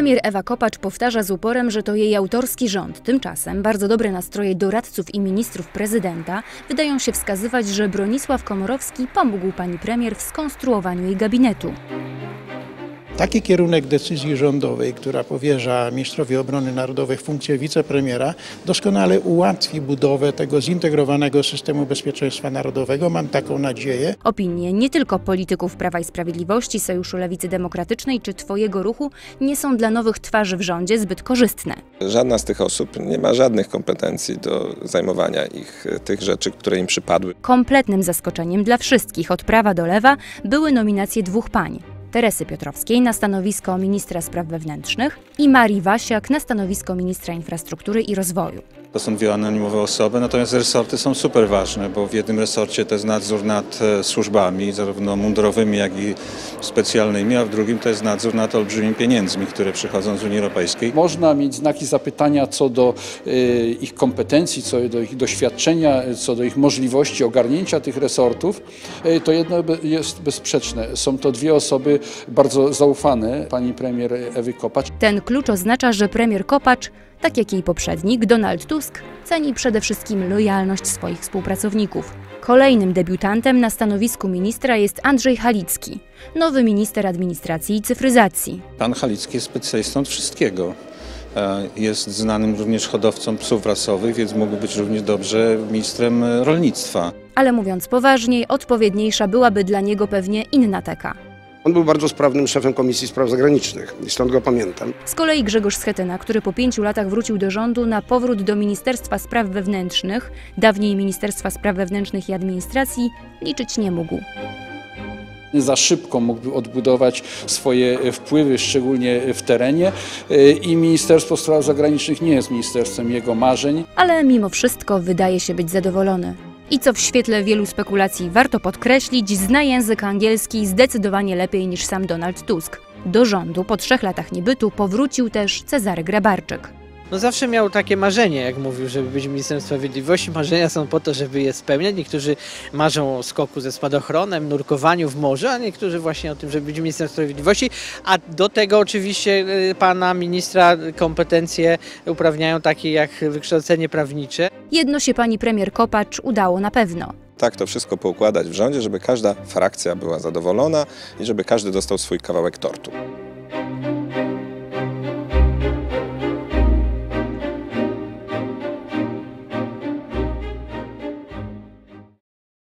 Premier Ewa Kopacz powtarza z uporem, że to jej autorski rząd. Tymczasem bardzo dobre nastroje doradców i ministrów prezydenta wydają się wskazywać, że Bronisław Komorowski pomógł pani premier w skonstruowaniu jej gabinetu. Taki kierunek decyzji rządowej, która powierza ministrowi obrony narodowej funkcję wicepremiera, doskonale ułatwi budowę tego zintegrowanego systemu bezpieczeństwa narodowego. Mam taką nadzieję. Opinie nie tylko polityków Prawa i Sprawiedliwości, Sojuszu Lewicy Demokratycznej czy Twojego ruchu nie są dla nowych twarzy w rządzie zbyt korzystne. Żadna z tych osób nie ma żadnych kompetencji do zajmowania ich tych rzeczy, które im przypadły. Kompletnym zaskoczeniem dla wszystkich od prawa do lewa były nominacje dwóch pań. Teresy Piotrowskiej na stanowisko ministra spraw wewnętrznych i Marii Wasiak na stanowisko ministra infrastruktury i rozwoju. To są dwie anonimowe osoby, natomiast resorty są super ważne, bo w jednym resorcie to jest nadzór nad e, służbami, zarówno mundurowymi, jak i specjalnymi, a w drugim to jest nadzór nad olbrzymimi pieniędzmi, które przychodzą z Unii Europejskiej. Można mieć znaki zapytania co do y, ich kompetencji, co do ich doświadczenia, co do ich możliwości ogarnięcia tych resortów. To jedno jest bezsprzeczne. Są to dwie osoby bardzo zaufane pani premier Ewy Kopacz. Ten klucz oznacza, że premier Kopacz, tak jak jej poprzednik Donald Tusk, ceni przede wszystkim lojalność swoich współpracowników. Kolejnym debiutantem na stanowisku ministra jest Andrzej Halicki, nowy minister administracji i cyfryzacji. Pan Halicki jest specjalistą od wszystkiego. E, Jest znanym również hodowcą psów rasowych, więc mógłby być również dobrze ministrem e, rolnictwa. Ale mówiąc poważniej, odpowiedniejsza byłaby dla niego pewnie inna teka. On był bardzo sprawnym szefem Komisji Spraw Zagranicznych i stąd go pamiętam. Z kolei Grzegorz Schetyna, który po pięciu latach wrócił do rządu na powrót do Ministerstwa Spraw Wewnętrznych, dawniej Ministerstwa Spraw Wewnętrznych i Administracji, liczyć nie mógł. Za szybko mógłby odbudować swoje wpływy, szczególnie w terenie i Ministerstwo Spraw Zagranicznych nie jest ministerstwem jego marzeń. ale mimo wszystko wydaje się być zadowolony. I co w świetle wielu spekulacji warto podkreślić, zna język angielski zdecydowanie lepiej niż sam Donald Tusk. Do rządu po trzech latach niebytu powrócił też Cezary Grabarczyk. No zawsze miał takie marzenie, jak mówił, żeby być ministrem sprawiedliwości. Marzenia są po to, żeby je spełniać. Niektórzy marzą o skoku ze spadochronem, nurkowaniu w morzu, a niektórzy właśnie o tym, żeby być ministrem sprawiedliwości. A do tego oczywiście y, pana ministra kompetencje uprawniają takie jak wykształcenie prawnicze. Jedno się pani premier Kopacz udało na pewno. Tak to wszystko poukładać w rządzie, żeby każda frakcja była zadowolona i żeby każdy dostał swój kawałek tortu.